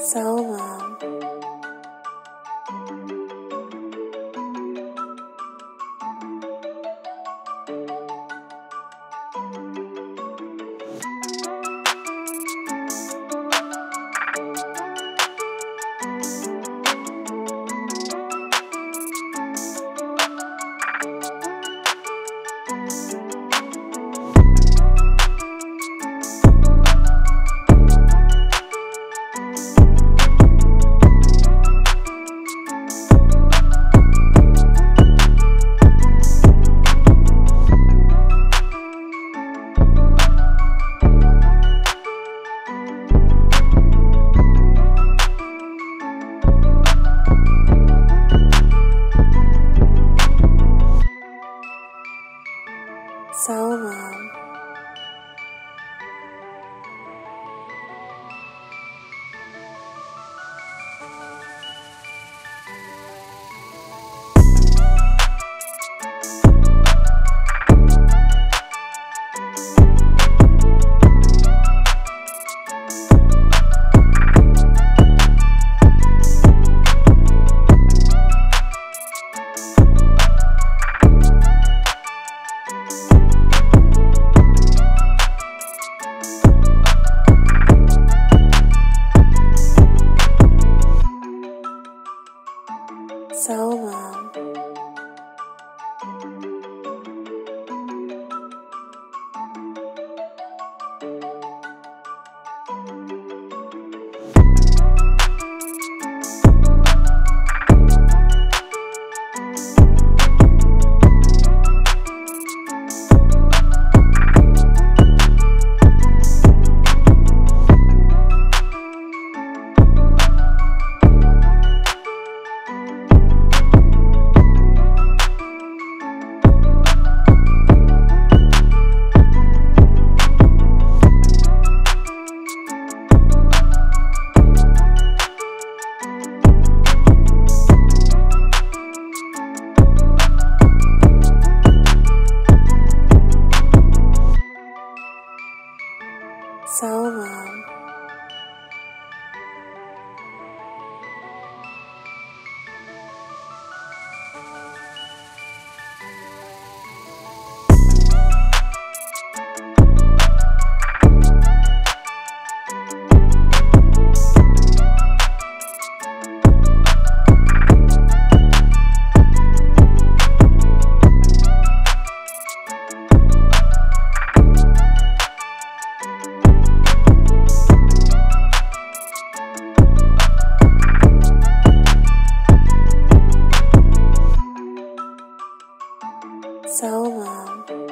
so alone. So alone. So alone.